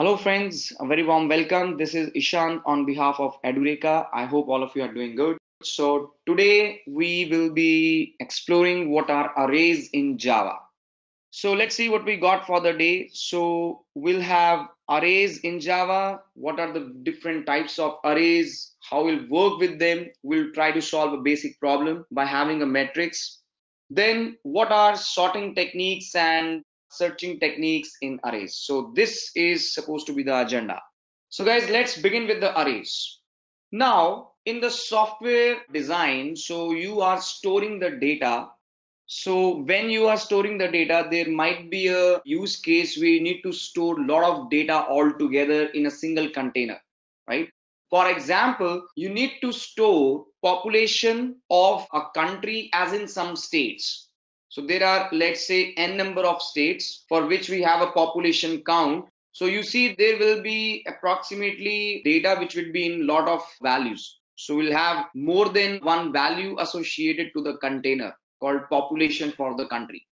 Hello, friends. A very warm welcome. This is Ishan on behalf of Edureka. I hope all of you are doing good. So, today we will be exploring what are arrays in Java. So, let's see what we got for the day. So, we'll have arrays in Java. What are the different types of arrays? How we'll work with them? We'll try to solve a basic problem by having a matrix. Then, what are sorting techniques and searching techniques in arrays. So this is supposed to be the agenda. So guys, let's begin with the arrays. Now in the software design, so you are storing the data. So when you are storing the data, there might be a use case you need to store a lot of data all together in a single container, right? For example, you need to store population of a country as in some states so there are, let's say, n number of states for which we have a population count. So you see there will be approximately data which will be in lot of values. So we'll have more than one value associated to the container called population for the country.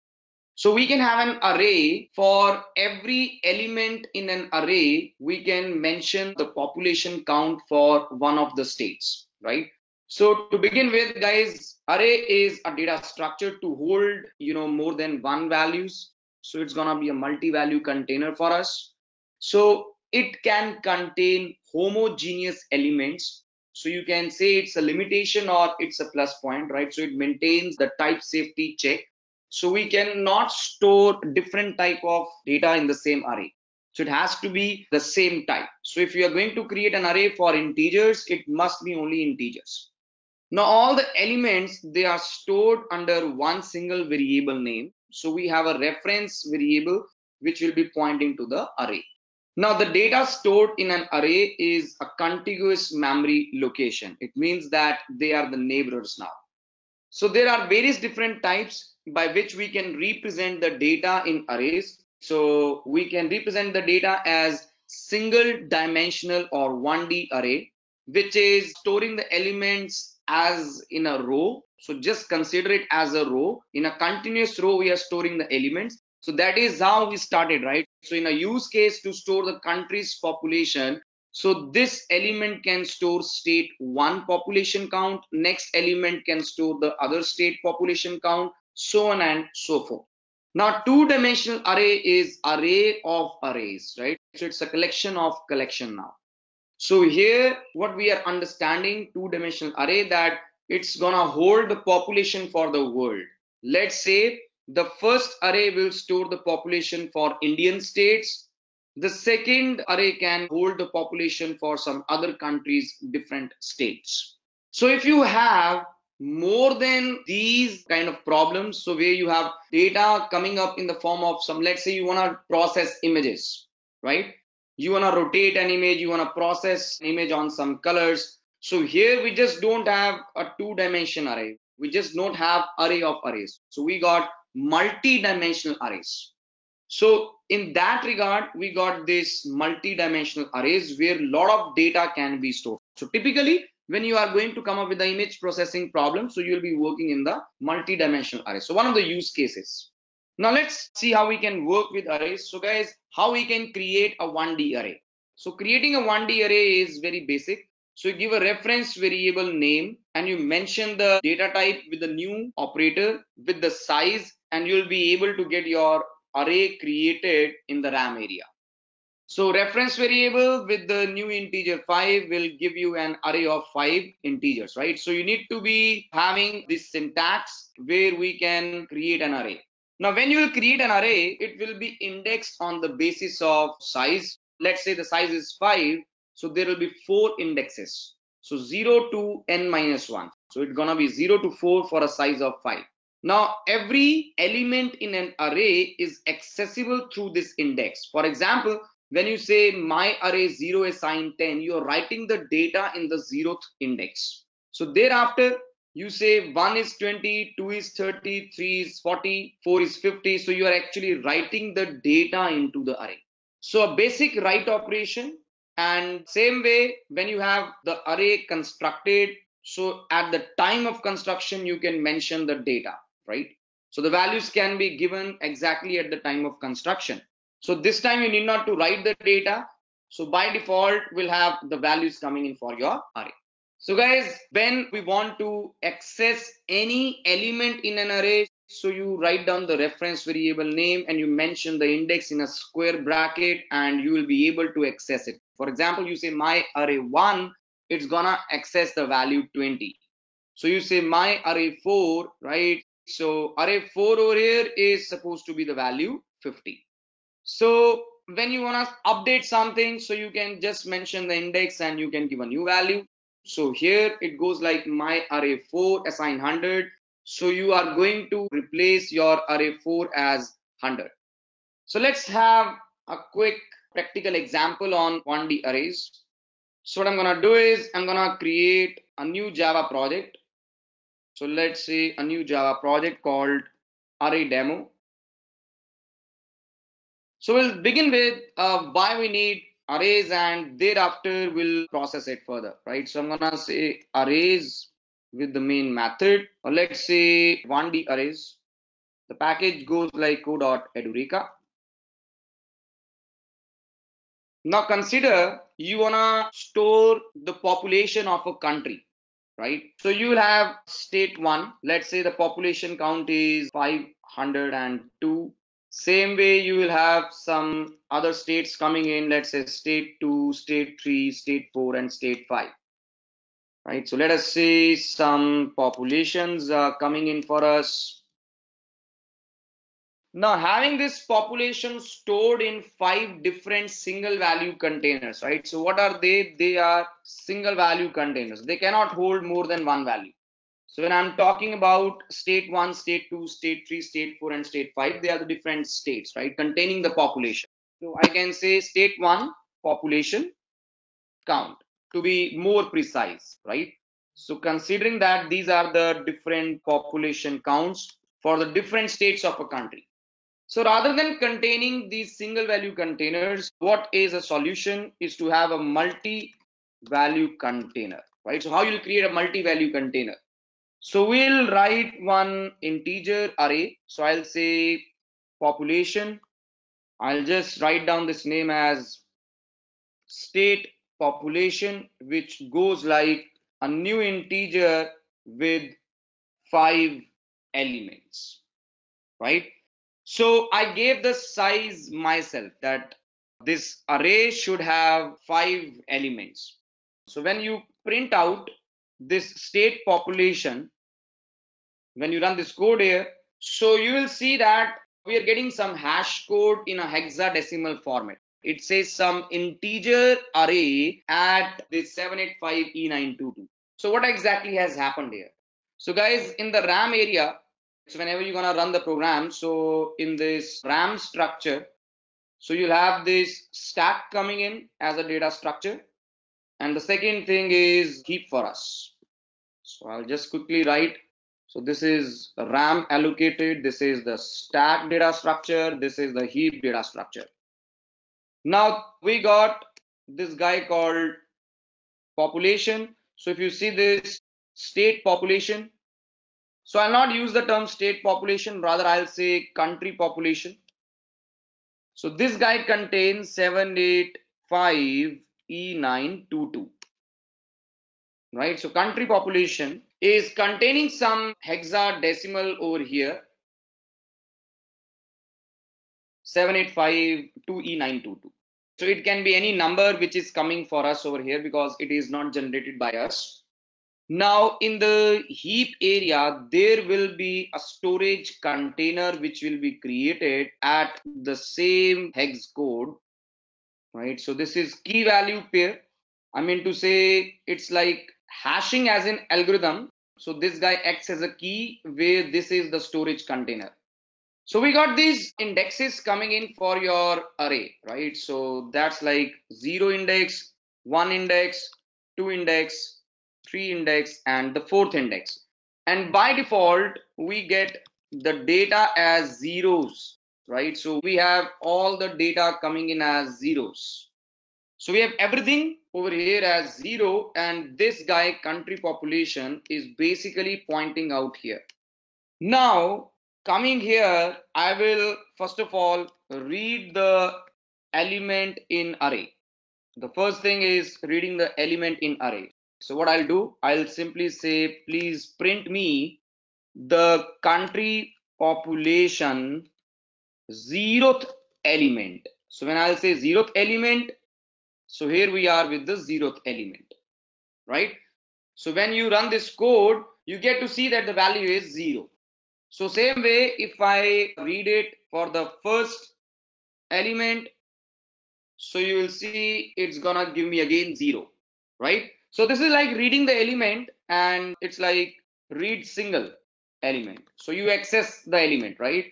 So we can have an array for every element in an array. We can mention the population count for one of the states, right? So to begin with, guys, array is a data structure to hold, you know, more than one values. So it's gonna be a multi-value container for us. So it can contain homogeneous elements. So you can say it's a limitation or it's a plus point, right? So it maintains the type safety check. So we cannot store different type of data in the same array. So it has to be the same type. So if you are going to create an array for integers, it must be only integers. Now all the elements, they are stored under one single variable name. So we have a reference variable which will be pointing to the array. Now the data stored in an array is a contiguous memory location. It means that they are the neighbors now. So there are various different types by which we can represent the data in arrays. So we can represent the data as single dimensional or 1D array, which is storing the elements as in a row. So just consider it as a row. In a continuous row, we are storing the elements. So that is how we started, right? So in a use case to store the country's population, so this element can store state one population count, next element can store the other state population count, so on and so forth. Now two dimensional array is array of arrays, right? So it's a collection of collection now. So here what we are understanding two dimensional array that it's gonna hold the population for the world. Let's say the first array will store the population for Indian states. The second array can hold the population for some other countries, different states. So if you have more than these kind of problems, so where you have data coming up in the form of some, let's say you want to process images, right? You want to rotate an image you want to process an image on some colors. So here we just don't have a two dimension array. We just don't have array of arrays. So we got multi-dimensional arrays. So in that regard we got this multi-dimensional arrays where a lot of data can be stored. So typically when you are going to come up with the image processing problem so you'll be working in the multi-dimensional array. So one of the use cases now let's see how we can work with arrays. So guys, how we can create a 1D array. So creating a 1D array is very basic. So you give a reference variable name and you mention the data type with the new operator with the size and you'll be able to get your array created in the RAM area. So reference variable with the new integer 5 will give you an array of 5 integers, right? So you need to be having this syntax where we can create an array. Now, when you will create an array, it will be indexed on the basis of size. Let's say the size is 5. So there will be four indexes. So 0 to n minus 1. So it's going to be 0 to 4 for a size of 5. Now, every element in an array is accessible through this index. For example, when you say my array 0 is signed 10, you're writing the data in the 0th index. So thereafter, you say 1 is 20 2 is 30 3 is 40 4 is 50 so you are actually writing the data into the array. So a basic write operation and same way when you have the array constructed so at the time of construction you can mention the data right? So the values can be given exactly at the time of construction. So this time you need not to write the data. So by default, we'll have the values coming in for your array. So guys, when we want to access any element in an array, so you write down the reference variable name and you mention the index in a square bracket and you will be able to access it. For example, you say my array 1, it's gonna access the value 20. So you say my array 4, right? So array 4 over here is supposed to be the value 50. So when you want to update something, so you can just mention the index and you can give a new value. So here it goes like my array 4 assign 100. So you are going to replace your array 4 as 100. So let's have a quick practical example on 1D arrays. So what I'm going to do is I'm going to create a new Java project. So let's say a new Java project called array demo. So we'll begin with uh, why we need arrays and thereafter we'll process it further, right? So I'm gonna say arrays with the main method, or let's say 1D arrays. The package goes like co.edureka. Now consider you wanna store the population of a country, right? So you will have state one. Let's say the population count is 502 same way you will have some other states coming in, let's say state 2, state 3, state 4 and state 5. Right, so let us see some populations are coming in for us. Now having this population stored in five different single value containers, right? So what are they? They are single value containers. They cannot hold more than one value. So when I'm talking about state one, state two, state three, state four, and state five, they are the different states, right? Containing the population. So I can say state one population count to be more precise, right? So considering that these are the different population counts for the different states of a country. So rather than containing these single value containers, what is a solution is to have a multi value container, right? So how you'll create a multi value container? So we'll write one integer array. So I'll say population. I'll just write down this name as state population, which goes like a new integer with five elements, right? So I gave the size myself that this array should have five elements. So when you print out this state population, when you run this code here, so you will see that we are getting some hash code in a hexadecimal format. It says some integer array at the 785E922. So what exactly has happened here? So guys, in the RAM area, so whenever you're gonna run the program, so in this RAM structure, so you'll have this stack coming in as a data structure. And the second thing is heap for us. So I'll just quickly write so this is RAM allocated. This is the stack data structure. This is the heap data structure. Now we got this guy called population. So if you see this state population, so I'll not use the term state population, rather I'll say country population. So this guy contains 785 E922 right? So country population is containing some hexadecimal over here 7852E922. So it can be any number which is coming for us over here because it is not generated by us. Now in the heap area, there will be a storage container which will be created at the same hex code, right? So this is key value pair. I mean to say it's like hashing as an algorithm. So this guy acts as a key where this is the storage container. So we got these indexes coming in for your array, right? So that's like zero index, one index, two index, three index, and the fourth index. And by default, we get the data as zeros, right? So we have all the data coming in as zeros. So we have everything over here as zero and this guy country population is basically pointing out here. Now coming here, I will first of all read the element in array. the first thing is reading the element in array. So what I'll do, I'll simply say, please print me the country population zeroth element. So when I'll say zeroth element, so here we are with the zeroth element, right? So when you run this code, you get to see that the value is zero. So same way, if I read it for the first element, so you will see it's gonna give me again zero, right? So this is like reading the element and it's like read single element. So you access the element, right?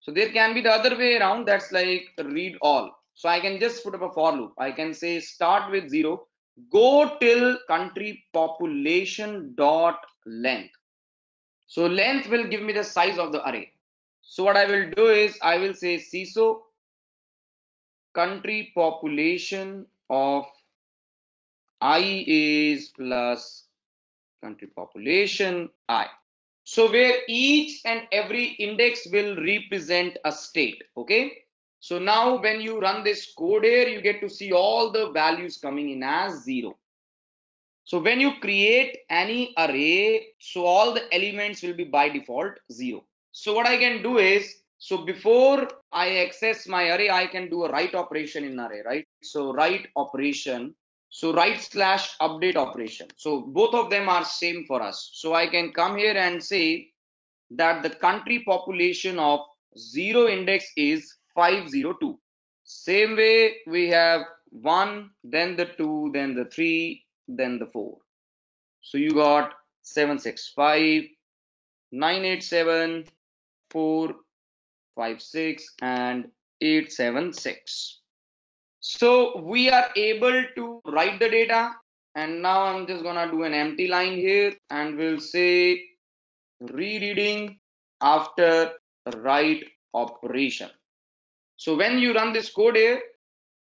So there can be the other way around that's like read all. So I can just put up a for loop. I can say start with zero, go till country population dot length. So length will give me the size of the array. So what I will do is I will say CISO country population of i is plus country population i. So where each and every index will represent a state. Okay. So now when you run this code here, you get to see all the values coming in as zero. So when you create any array, so all the elements will be by default zero. So what I can do is, so before I access my array, I can do a write operation in array, right? So write operation, so write slash update operation. So both of them are same for us. So I can come here and say that the country population of zero index is 502. Same way we have one, then the two, then the three, then the 4. So you got 765, 987, 456 and 876. So we are able to write the data and now I'm just gonna do an empty line here and we'll say rereading after write operation. So when you run this code here,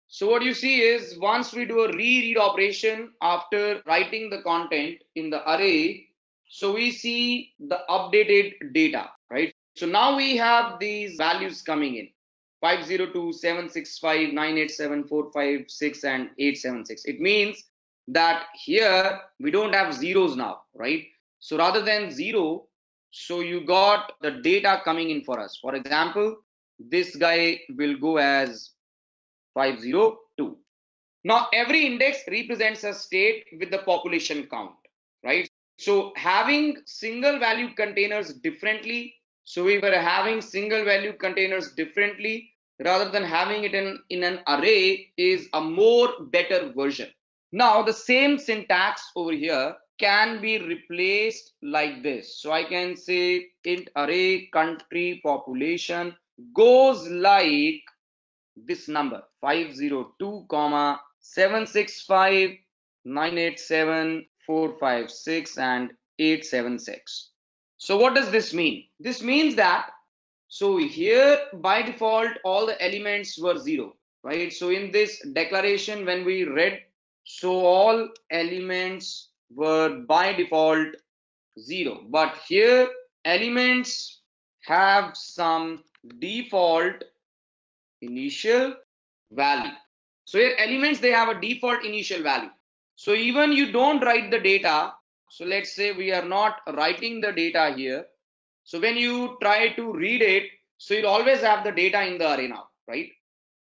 so what you see is once we do a reread operation after writing the content in the array, so we see the updated data, right? So now we have these values coming in 502, 765, 987, 456, and 876. It means that here we don't have zeros now, right? So rather than zero, so you got the data coming in for us. For example, this guy will go as 502. Now every index represents a state with the population count, right? So having single value containers differently, so we were having single value containers differently rather than having it in, in an array is a more better version. Now the same syntax over here can be replaced like this. So I can say int array country population goes like this number 502 comma 765 987 456 and 876 so what does this mean? This means that so here by default all the elements were zero right? So in this declaration when we read so all elements were by default zero. But here elements have some default initial value. So here elements, they have a default initial value. So even you don't write the data. So let's say we are not writing the data here. So when you try to read it, so you'll always have the data in the array right?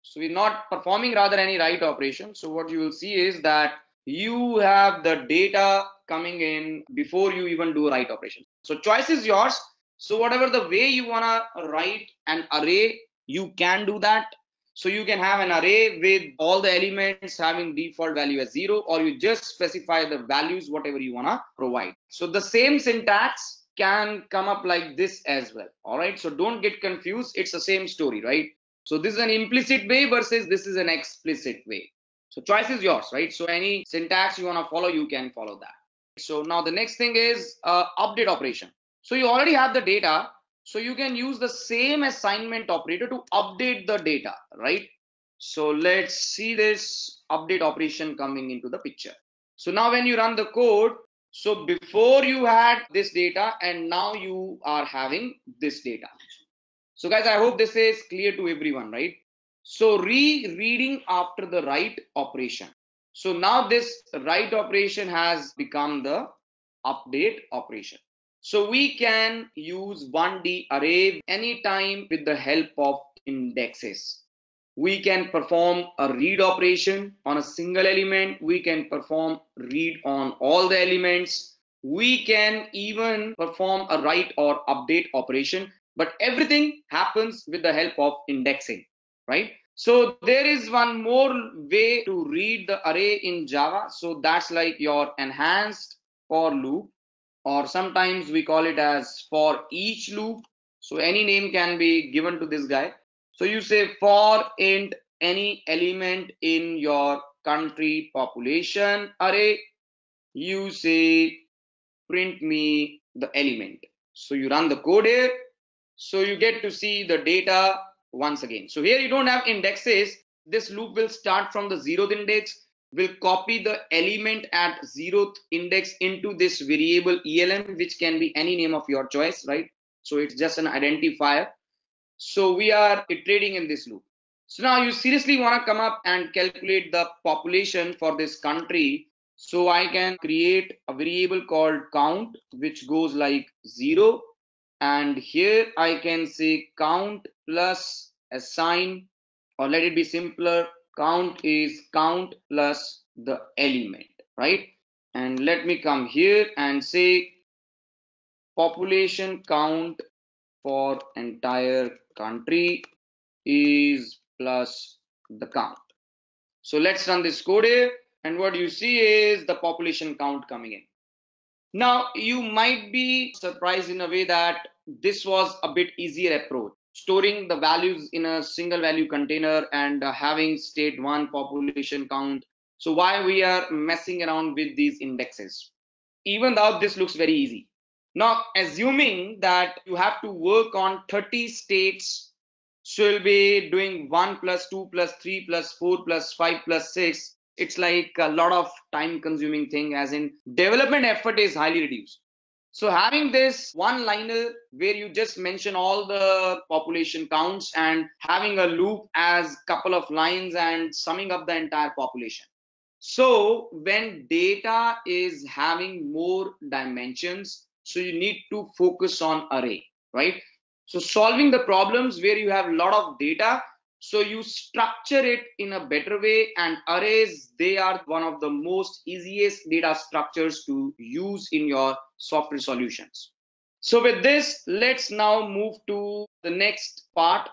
So we're not performing rather any write operation. So what you will see is that you have the data coming in before you even do write operation. So choice is yours. So whatever the way you wanna write an array you can do that. So you can have an array with all the elements having default value as zero or you just specify the values whatever you want to provide. So the same syntax can come up like this as well all right? So don't get confused. It's the same story right? So this is an implicit way versus this is an explicit way. So choice is yours right? So any syntax you want to follow you can follow that. So now the next thing is uh, update operation so you already have the data so you can use the same assignment operator to update the data, right? So let's see this update operation coming into the picture. So now when you run the code, so before you had this data and now you are having this data. So guys, I hope this is clear to everyone, right? So re-reading after the write operation. So now this write operation has become the update operation. So we can use 1D array anytime with the help of indexes. We can perform a read operation on a single element. We can perform read on all the elements. We can even perform a write or update operation, but everything happens with the help of indexing, right? So there is one more way to read the array in Java. So that's like your enhanced for loop, or sometimes we call it as for each loop. So any name can be given to this guy. So you say for int any element in your country population array, you say print me the element. So you run the code here. So you get to see the data once again. So here you don't have indexes. This loop will start from the zeroth index, will copy the element at zeroth index into this variable ELM, which can be any name of your choice, right? So it's just an identifier so we are iterating in this loop. So now you seriously want to come up and calculate the population for this country. So I can create a variable called count, which goes like zero. And here I can say count plus assign, or let it be simpler. Count is count plus the element, right? And let me come here and say population count for entire country is plus the count. So let's run this code here. And what you see is the population count coming in. Now, you might be surprised in a way that this was a bit easier approach. Storing the values in a single value container and uh, having state one population count. So why we are messing around with these indexes? Even though this looks very easy. Now, assuming that you have to work on 30 states, so you'll be doing 1 plus 2 plus 3 plus 4 plus 5 plus 6. It's like a lot of time consuming thing as in development effort is highly reduced. So having this one liner where you just mention all the population counts and having a loop as couple of lines and summing up the entire population. So when data is having more dimensions, so you need to focus on array, right? So solving the problems where you have a lot of data, so you structure it in a better way and arrays, they are one of the most easiest data structures to use in your software solutions. So with this, let's now move to the next part.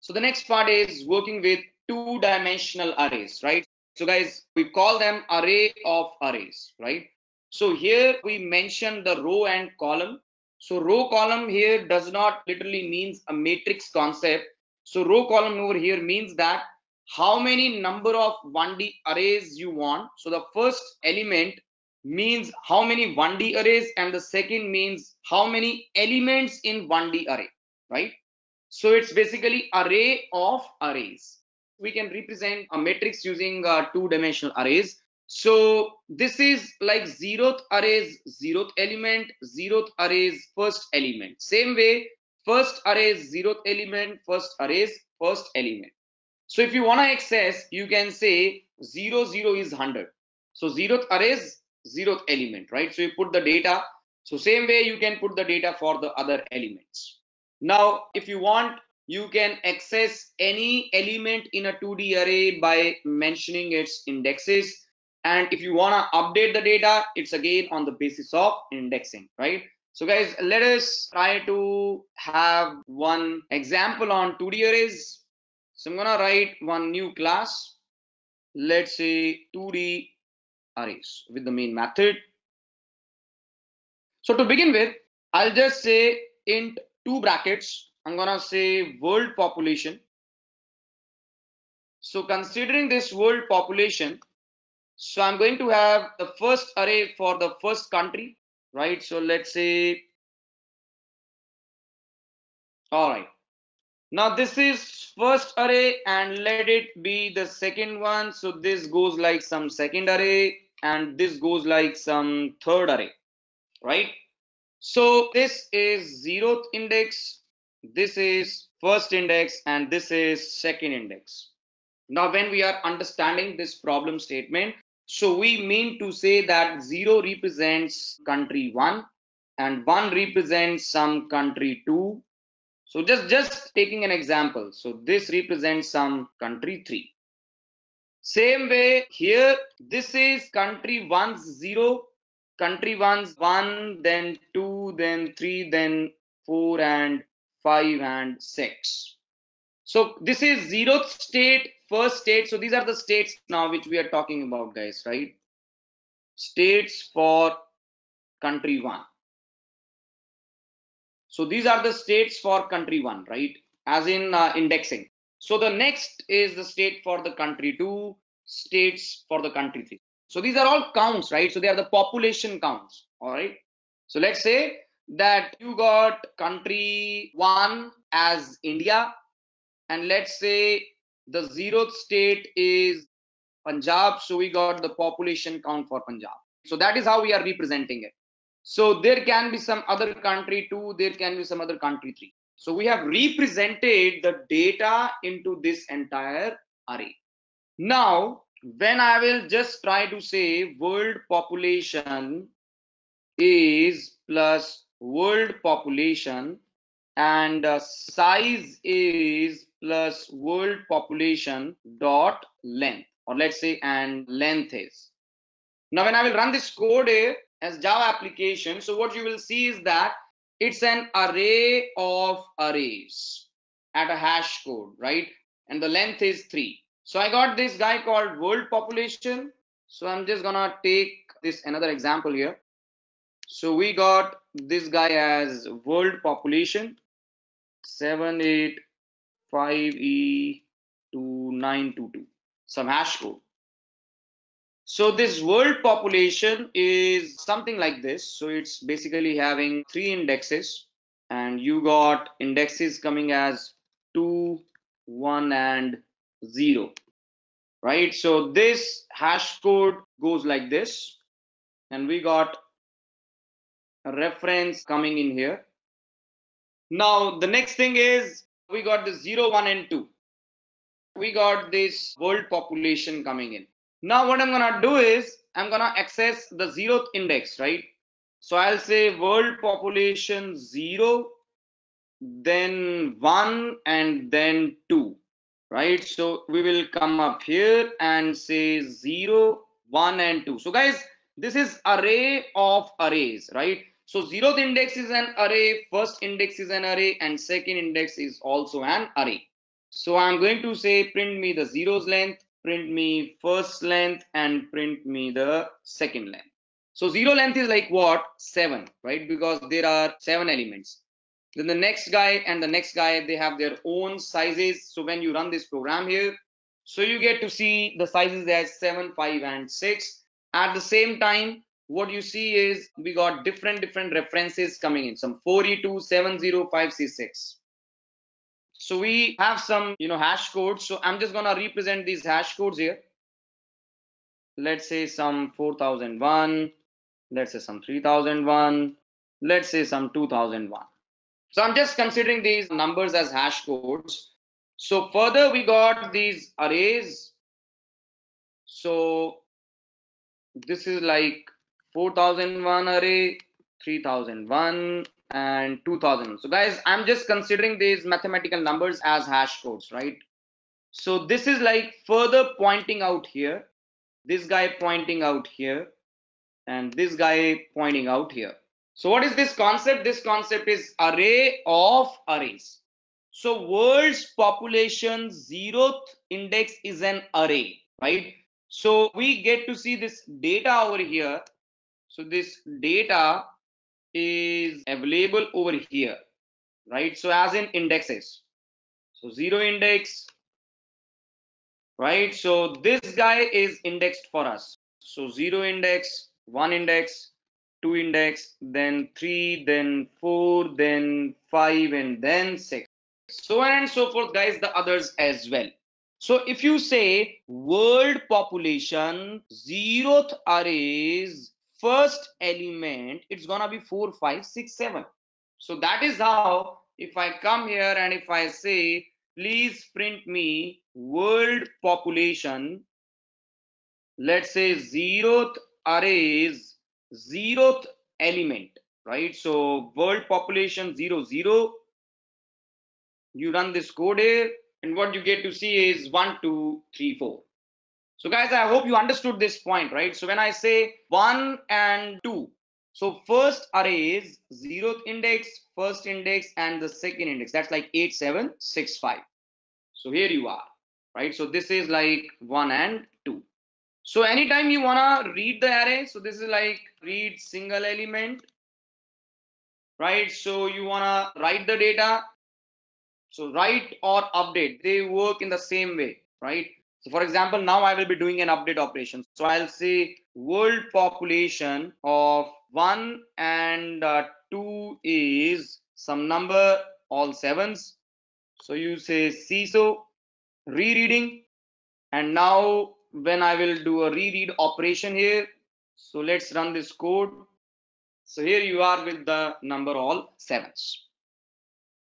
So the next part is working with two dimensional arrays, right? So guys, we call them array of arrays, right? So here we mention the row and column. So row column here does not literally means a matrix concept. So row column over here means that how many number of 1D arrays you want. So the first element means how many 1D arrays and the second means how many elements in 1D array, right? So it's basically array of arrays. We can represent a matrix using uh, two dimensional arrays. So this is like zeroth arrays zeroth element, zeroth arrays first element. Same way, first arrays zeroth element, first arrays first element. So if you want to access, you can say 0, 0 is 100. So zeroth arrays, zeroth element, right? So you put the data. So same way you can put the data for the other elements. Now, if you want, you can access any element in a 2D array by mentioning its indexes and if you want to update the data, it's again on the basis of indexing, right? So guys, let us try to have one example on 2D arrays. So I'm gonna write one new class. Let's say 2D arrays with the main method. So to begin with, I'll just say int two brackets. I'm gonna say world population. So considering this world population, so I'm going to have the first array for the first country, right? So let's say, all right. Now this is first array and let it be the second one. So this goes like some second array and this goes like some third array, right? So this is zeroth index, this is first index and this is second index. Now, when we are understanding this problem statement, so we mean to say that 0 represents country 1 and 1 represents some country 2. So just, just taking an example. So this represents some country 3. Same way here, this is country 1's 0, country 1's 1, then 2, then 3, then 4 and 5 and 6. So this is zeroth state, first state. So these are the states now which we are talking about, guys, right? States for country one. So these are the states for country one, right? As in uh, indexing. So the next is the state for the country two, states for the country three. So these are all counts, right? So they are the population counts, all right? So let's say that you got country one as India, and let's say the zeroth state is Punjab, so we got the population count for Punjab. So that is how we are representing it. So there can be some other country two, there can be some other country three. So we have represented the data into this entire array. Now, when I will just try to say world population is plus world population and uh, size is plus world population dot length or let's say and length is. Now when i will run this code as java application so what you will see is that it's an array of arrays at a hash code right? And the length is 3 so i got this guy called world population. So i'm just gonna take this another example here. So we got this guy as world population 785E2922, some hash code. So this world population is something like this. So it's basically having three indexes and you got indexes coming as 2, 1 and 0. Right? So this hash code goes like this and we got a reference coming in here now, the next thing is we got the 0, 1, and 2. We got this world population coming in. Now, what I'm to do is I'm to access the zeroth index, right? So I'll say world population 0, then 1, and then 2, right? So we will come up here and say 0, 1, and 2. So guys, this is array of arrays, right? So zeroth index is an array, first index is an array, and second index is also an array. So I'm going to say print me the zeros length, print me first length, and print me the second length. So zero length is like what? Seven, right? Because there are seven elements. Then the next guy and the next guy, they have their own sizes. So when you run this program here, so you get to see the sizes as seven, five, and six. At the same time, what you see is we got different different references coming in. Some 4E2705C6 so we have some you know hash codes. So i'm just gonna represent these hash codes here. Let's say some 4001 let's say some 3001 let's say some 2001 so i'm just considering these numbers as hash codes. So further we got these arrays. So this is like 4001 array 3001 and 2000 so guys i'm just considering these mathematical numbers as hash codes right? So this is like further pointing out here. This guy pointing out here and this guy pointing out here. So what is this concept? This concept is array of arrays. So world's population zeroth index is an array right? So we get to see this data over here so this data is available over here, right? So as in indexes. So zero index, right? So this guy is indexed for us. So zero index, one index, two index, then three, then four, then five, and then six. So on and so forth, guys, the others as well. So if you say world population, zeroth arrays first element, it's gonna be 4, 5, 6, 7. So that is how if I come here and if I say please print me world population let's say zeroth arrays zeroth element right? So world population zero zero. You run this code here and what you get to see is one two three four so guys i hope you understood this point right? So when i say one and two so first array is zeroth index first index and the second index. That's like eight seven six five. So here you are right? So this is like one and two. So anytime you wanna read the array so this is like read single element right? So you wanna write the data. So write or update they work in the same way right so for example now i will be doing an update operation. So i'll say world population of 1 and uh, 2 is some number all sevens. So you say CISO rereading. And now when I will do a reread operation here so let's run this code. So here you are with the number all sevens.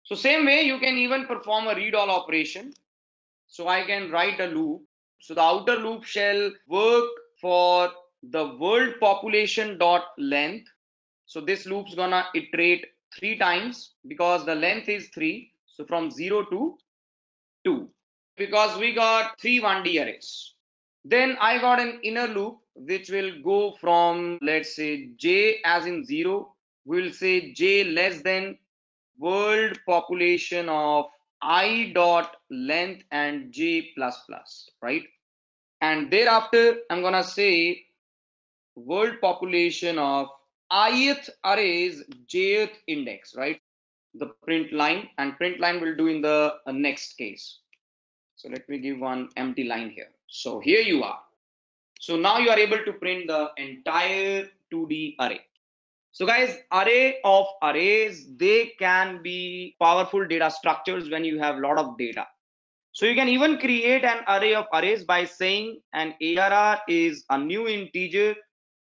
So same way you can even perform a read all operation so I can write a loop. So the outer loop shall work for the world population dot length. So this loop's gonna iterate three times because the length is three. So from 0 to 2 because we got three 1d arrays. Then I got an inner loop which will go from let's say j as in 0 we'll say j less than world population of i dot length and j plus plus right? And thereafter i'm gonna say world population of ith arrays jth index right? The print line and print line will do in the uh, next case. So let me give one empty line here. So here you are. So now you are able to print the entire 2d array so guys array of arrays they can be powerful data structures when you have a lot of data. So you can even create an array of arrays by saying an arr is a new integer.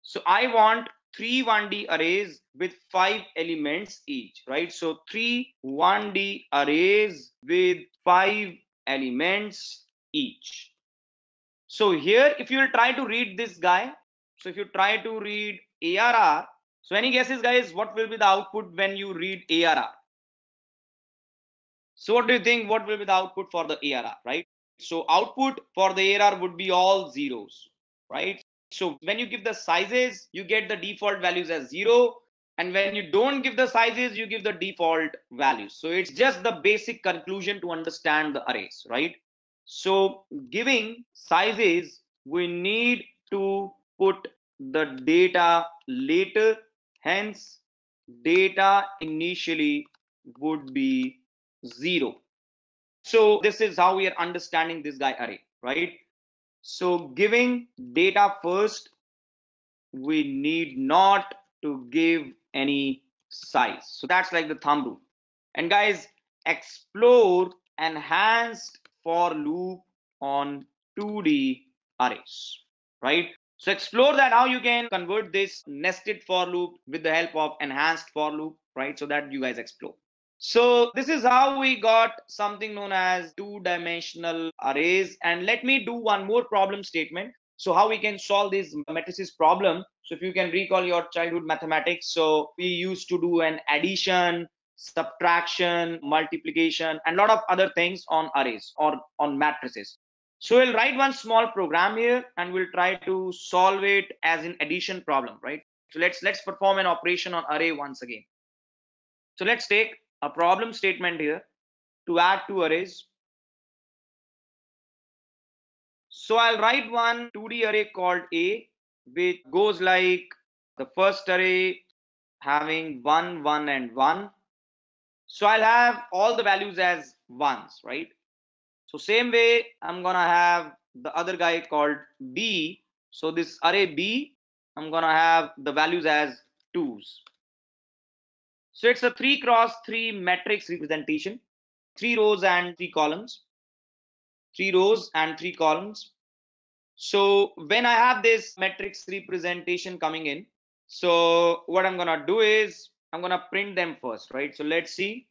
So i want three 1d arrays with five elements each right? So three 1d arrays with five elements each. So here if you will try to read this guy so if you try to read arr so any guesses guys what will be the output when you read arr so what do you think what will be the output for the arr right so output for the arr would be all zeros right so when you give the sizes, you get the default values as zero. And when you don't give the sizes, you give the default values. So it's just the basic conclusion to understand the arrays, right? So giving sizes, we need to put the data later. Hence, data initially would be zero. So this is how we are understanding this guy array, right? So giving data first, we need not to give any size. So that's like the thumb rule. And guys, explore enhanced for loop on 2D arrays, right? So explore that how you can convert this nested for loop with the help of enhanced for loop, right? So that you guys explore. So this is how we got something known as two-dimensional arrays. And let me do one more problem statement. So how we can solve this matrices problem. So if you can recall your childhood mathematics. So we used to do an addition, subtraction, multiplication, and lot of other things on arrays or on matrices. So we'll write one small program here and we'll try to solve it as an addition problem, right? So let's let's perform an operation on array once again. So let's take a problem statement here to add two arrays. So I'll write one 2D array called A, which goes like the first array having 1, 1, and 1. So I'll have all the values as ones, right? So same way, I'm gonna have the other guy called B. So this array B, I'm gonna have the values as twos. So it's a three cross three matrix representation, three rows and three columns, three rows and three columns. So when I have this matrix representation coming in, so what I'm gonna do is I'm gonna print them first, right? So let's see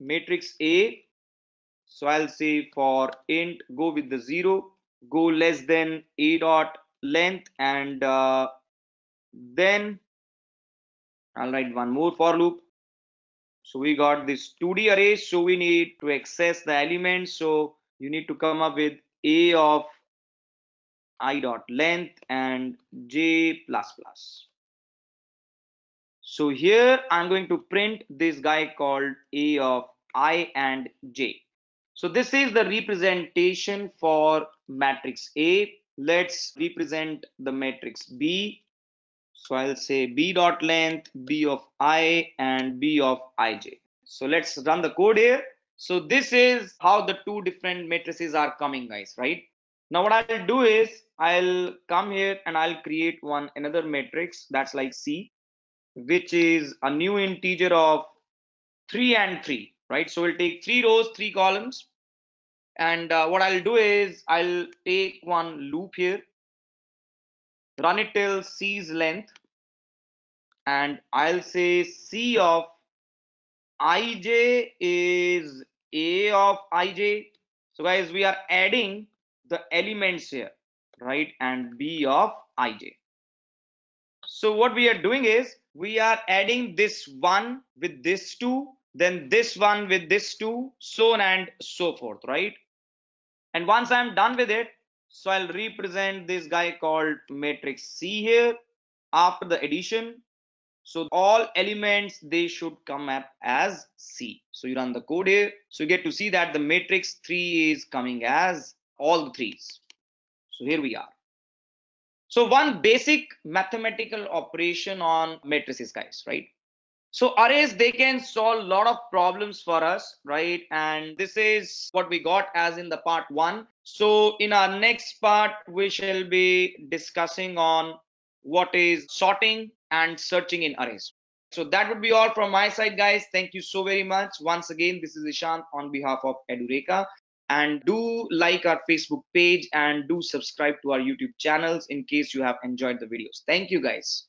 matrix A So I'll say for int go with the zero, go less than a dot length and uh, then I'll write one more for loop. So we got this 2D array. So we need to access the elements. So you need to come up with a of i dot length and j plus plus. So here I'm going to print this guy called a of i and j. So this is the representation for matrix A. Let's represent the matrix B. So I'll say B dot length, B of I and B of ij. So let's run the code here. So this is how the two different matrices are coming guys, right? Now what I'll do is I'll come here and I'll create one another matrix that's like C, which is a new integer of three and three, right? So we'll take three rows, three columns. And uh, what I'll do is I'll take one loop here, run it till C's length, and I'll say C of ij is A of ij. So guys, we are adding the elements here, right? And B of ij. So what we are doing is we are adding this one with this two, then this one with this two, so on and so forth, right? And once I'm done with it, so I'll represent this guy called matrix C here after the addition. So all elements, they should come up as C. So you run the code here. So you get to see that the matrix 3 is coming as all the threes. So here we are. So one basic mathematical operation on matrices guys, right? So arrays, they can solve a lot of problems for us, right? And this is what we got as in the part one. So in our next part, we shall be discussing on what is sorting and searching in arrays. So that would be all from my side, guys. Thank you so very much. Once again, this is Ishan on behalf of Edureka. And do like our Facebook page and do subscribe to our YouTube channels in case you have enjoyed the videos. Thank you, guys.